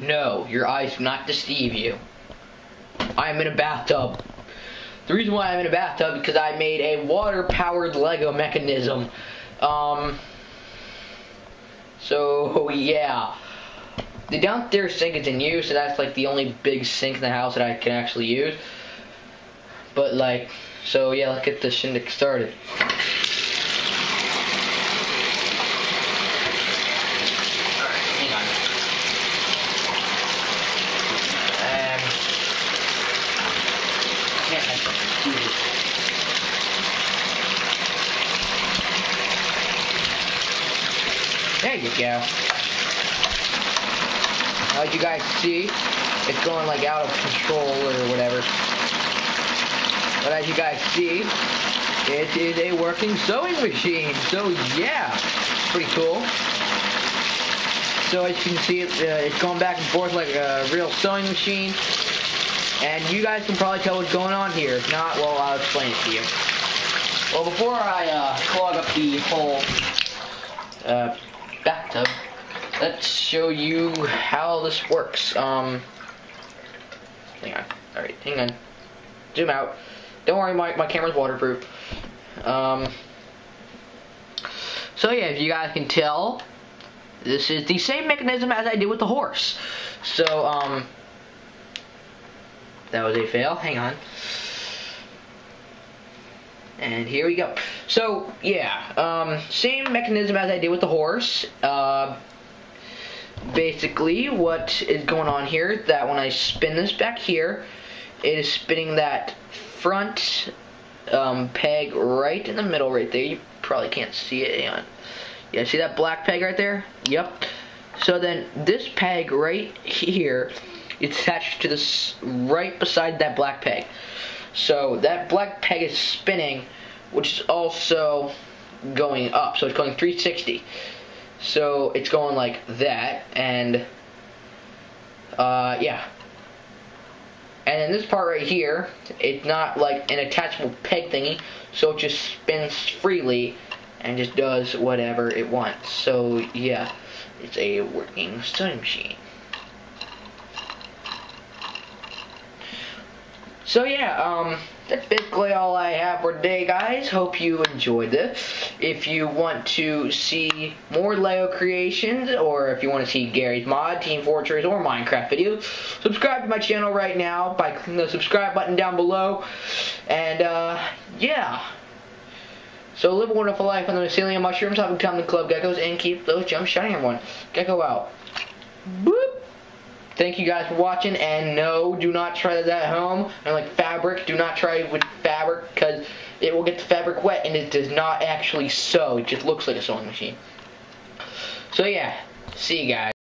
No, your eyes do not deceive you. I am in a bathtub. The reason why I'm in a bathtub is because I made a water-powered Lego mechanism. Um, so yeah, the downstairs sink is in use, so that's like the only big sink in the house that I can actually use. But like, so yeah, let's get this shindig started. There you go. As you guys see, it's going like out of control or whatever. But as you guys see, it is a working sewing machine. So yeah, pretty cool. So as you can see, it, uh, it's going back and forth like a real sewing machine. And you guys can probably tell what's going on here. If not, well, I'll explain it to you. Well, before I uh, clog up the whole uh, bathtub, let's show you how this works. Um, hang on. All right, hang on. Zoom out. Don't worry, my, my camera's waterproof. Um, so yeah, if you guys can tell, this is the same mechanism as I did with the horse. So, um, that was a fail. Hang on. And here we go. So, yeah, um, same mechanism as I did with the horse. Uh, basically, what is going on here that when I spin this back here, it is spinning that front um, peg right in the middle right there. You probably can't see it. Hang on. Yeah, see that black peg right there? Yep. So then this peg right here is attached to this right beside that black peg. So that black peg is spinning, which is also going up. So it's going 360. So it's going like that, and uh, yeah. And then this part right here, it's not like an attachable peg thingy, so it just spins freely and just does whatever it wants. So yeah, it's a working sewing machine. So yeah, um, that's basically all I have for today, guys. Hope you enjoyed this. If you want to see more Lego creations, or if you want to see Garry's Mod, Team Fortress, or Minecraft videos, subscribe to my channel right now by clicking the subscribe button down below. And, uh, yeah. So live a wonderful life on the mycelium mushrooms, have a time the club geckos, and keep those gems shining, everyone. Gecko out. Boop. Thank you guys for watching, and no, do not try this at home. And like fabric, do not try it with fabric, because it will get the fabric wet, and it does not actually sew. It just looks like a sewing machine. So yeah, see you guys.